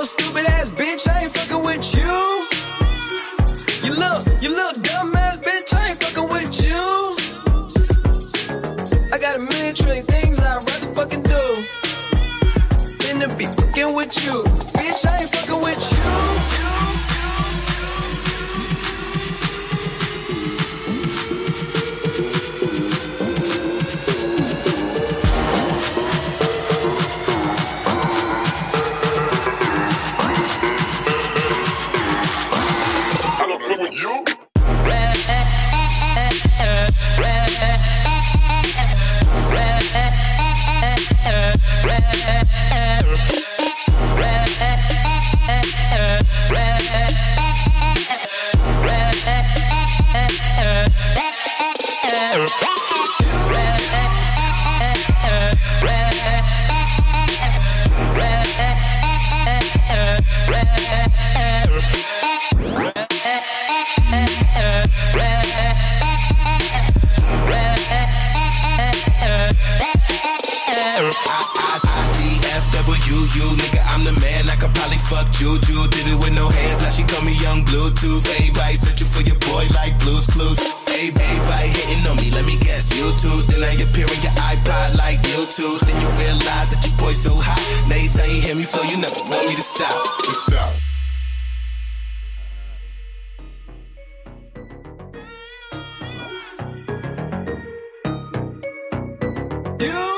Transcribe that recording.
ass bitch, I ain't fucking with you. You little, you little dumb ass bitch, I ain't fucking with you. I got a million trillion things I'd rather fucking do than to be fucking with you. Bitch, I ain't fucking with you. DFWU, nigga, I'm the man. I could probably fuck Juju. Did it with no hands, now she call me Young Bluetooth. Everybody searching for your boy like Blue's Clues. Everybody hitting on me, let me guess, you YouTube. Then I appear in your iPod like YouTube. Then you realize that your boy so hot. Now you tell you hear me flow, you never want me to stop. Stop. You